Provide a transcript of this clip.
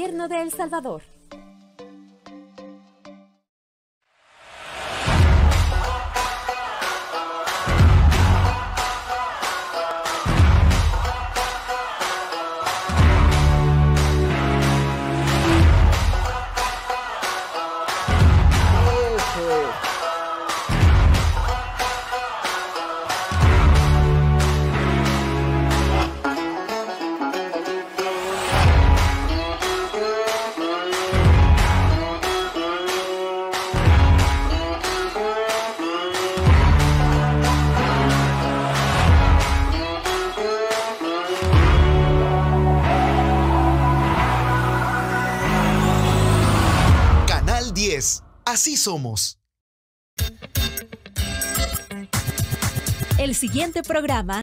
Gobierno de El Salvador. 10. Así somos. El siguiente programa